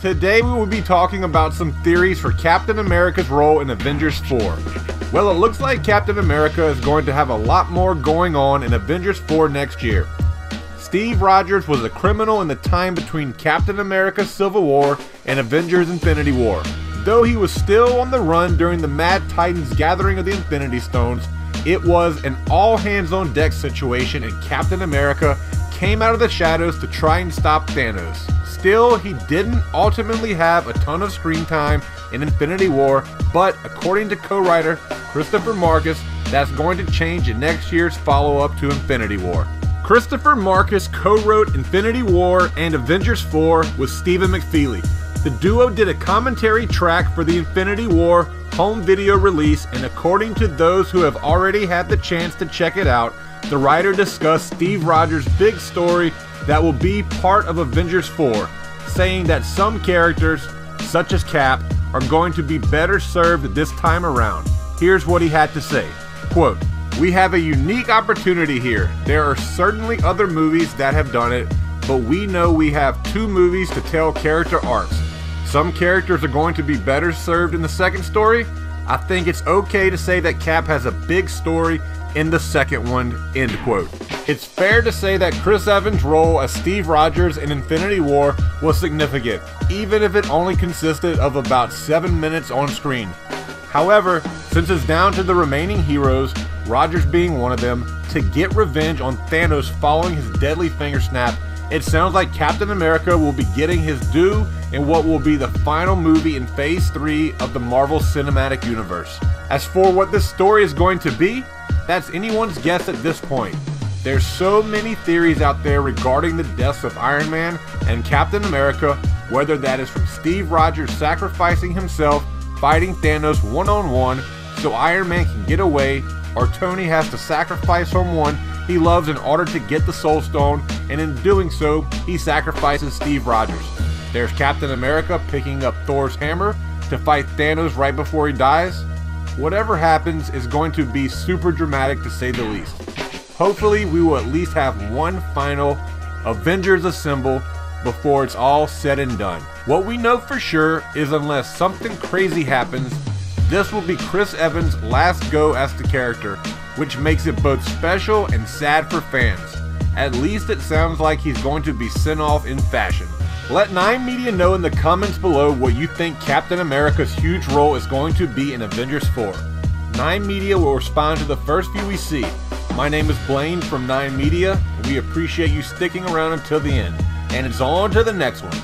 Today we will be talking about some theories for Captain America's role in Avengers 4. Well, it looks like Captain America is going to have a lot more going on in Avengers 4 next year. Steve Rogers was a criminal in the time between Captain America Civil War and Avengers Infinity War. Though he was still on the run during the Mad Titans gathering of the Infinity Stones, it was an all hands on deck situation and Captain America came out of the shadows to try and stop Thanos. Still, he didn't ultimately have a ton of screen time in Infinity War, but according to co-writer Christopher Markus, that's going to change in next year's follow-up to Infinity War. Christopher Markus co-wrote Infinity War and Avengers 4 with Stephen McFeely. The duo did a commentary track for the Infinity War home video release, and according to those who have already had the chance to check it out, the writer discussed Steve Rogers' big story that will be part of Avengers 4, saying that some characters, such as Cap, are going to be better served this time around. Here's what he had to say Quote, We have a unique opportunity here. There are certainly other movies that have done it, but we know we have two movies to tell character arcs. Some characters are going to be better served in the second story. I think it's okay to say that Cap has a big story in the second one, end quote. It's fair to say that Chris Evans' role as Steve Rogers in Infinity War was significant, even if it only consisted of about 7 minutes on screen. However, since it's down to the remaining heroes, Rogers being one of them, to get revenge on Thanos following his deadly finger snap, it sounds like Captain America will be getting his due in what will be the final movie in Phase 3 of the Marvel Cinematic Universe. As for what this story is going to be, that's anyone's guess at this point. There's so many theories out there regarding the deaths of Iron Man and Captain America, whether that is from Steve Rogers sacrificing himself fighting Thanos one on one so Iron Man can get away, or Tony has to sacrifice someone he loves in order to get the Soul Stone, and in doing so, he sacrifices Steve Rogers. There's Captain America picking up Thor's hammer to fight Thanos right before he dies, Whatever happens is going to be super dramatic to say the least. Hopefully, we will at least have one final Avengers Assemble before it's all said and done. What we know for sure is unless something crazy happens, this will be Chris Evans' last go as the character, which makes it both special and sad for fans. At least it sounds like he's going to be sent off in fashion. Let 9 Media know in the comments below what you think Captain America's huge role is going to be in Avengers 4. 9 Media will respond to the first few we see. My name is Blaine from 9 Media, and we appreciate you sticking around until the end. And it's on to the next one.